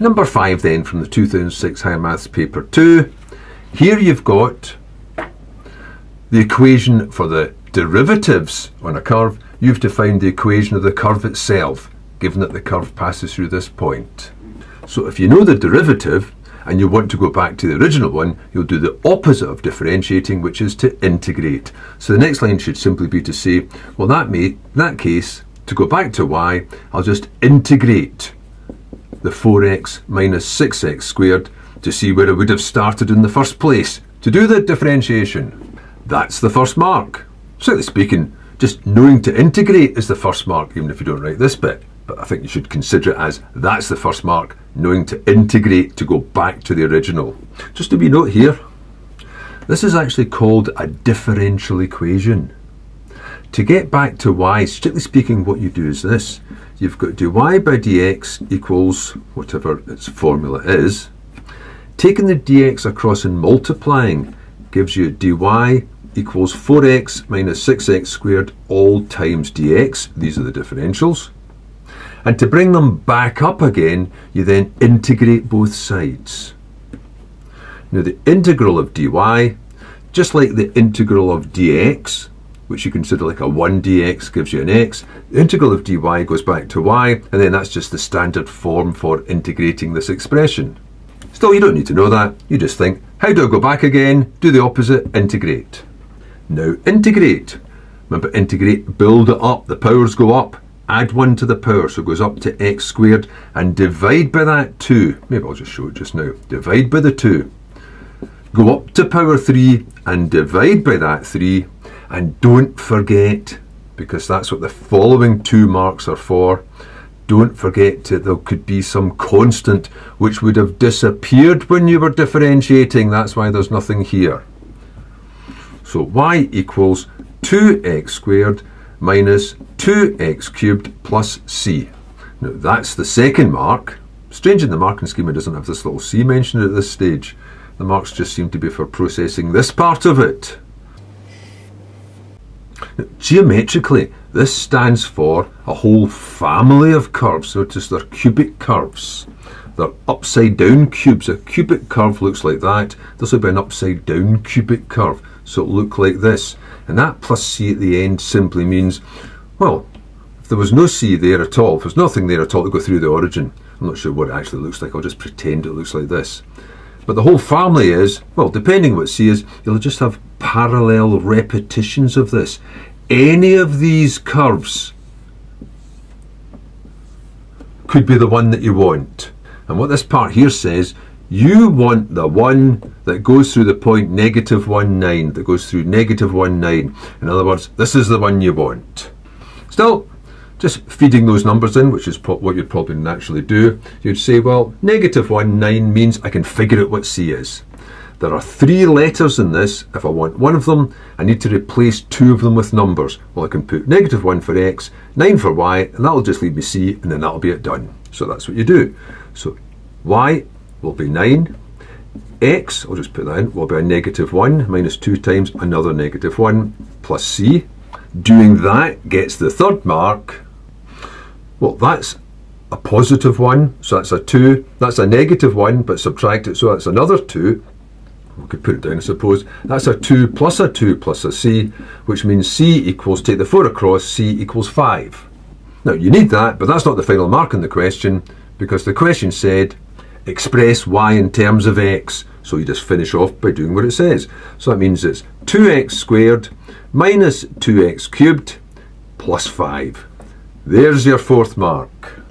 Number 5 then from the 2006 Higher Maths paper 2. Here you've got the equation for the derivatives on a curve. You've to find the equation of the curve itself, given that the curve passes through this point. So if you know the derivative, and you want to go back to the original one, you'll do the opposite of differentiating, which is to integrate. So the next line should simply be to say, well, that may, that case, to go back to y, I'll just integrate the 4x minus 6x squared to see where it would have started in the first place. To do the differentiation, that's the first mark. Strictly speaking, just knowing to integrate is the first mark, even if you don't write this bit. But I think you should consider it as that's the first mark, knowing to integrate to go back to the original. Just a wee note here. This is actually called a differential equation. To get back to y, strictly speaking, what you do is this. You've got dy by dx equals whatever its formula is. Taking the dx across and multiplying gives you dy equals 4x minus 6x squared all times dx. These are the differentials. And to bring them back up again, you then integrate both sides. Now the integral of dy, just like the integral of dx, which you consider like a 1 dx gives you an x, the integral of dy goes back to y, and then that's just the standard form for integrating this expression. Still, you don't need to know that. You just think, how do I go back again? Do the opposite, integrate. Now integrate. Remember, integrate, build it up, the powers go up add 1 to the power, so it goes up to x squared, and divide by that 2. Maybe I'll just show it just now. Divide by the 2. Go up to power 3 and divide by that 3. And don't forget, because that's what the following two marks are for, don't forget that there could be some constant which would have disappeared when you were differentiating. That's why there's nothing here. So y equals 2x squared minus 2x cubed plus c. Now that's the second mark. Strange in the marking schema doesn't have this little c mentioned at this stage. The marks just seem to be for processing this part of it. Geometrically, this stands for a whole family of curves. Notice they're cubic curves. They're upside down cubes. A cubic curve looks like that. This will be an upside down cubic curve. So it'll look like this. And that plus c at the end simply means, well, if there was no c there at all, if there's nothing there at all to go through the origin, I'm not sure what it actually looks like, I'll just pretend it looks like this. But the whole family is, well, depending what c is, you'll just have parallel repetitions of this. Any of these curves could be the one that you want. And what this part here says you want the one that goes through the point negative 1, 9, that goes through negative 1, 9. In other words, this is the one you want. Still, just feeding those numbers in, which is what you'd probably naturally do, you'd say, well, negative 1, 9 means I can figure out what C is. There are three letters in this. If I want one of them, I need to replace two of them with numbers. Well, I can put negative 1 for x, 9 for y, and that'll just leave me c, and then that'll be it done. So that's what you do. So y will be 9. x, I'll just put that in, will be a negative 1 minus 2 times another negative 1 plus c. Doing that gets the third mark. Well, that's a positive 1, so that's a 2. That's a negative 1, but subtract it, so that's another 2. We could put it down, I suppose. That's a 2 plus a 2 plus a c, which means c equals, take the 4 across, c equals 5. Now, you need that, but that's not the final mark in the question, because the question said express y in terms of x. So you just finish off by doing what it says. So that means it's 2x squared minus 2x cubed plus 5. There's your fourth mark.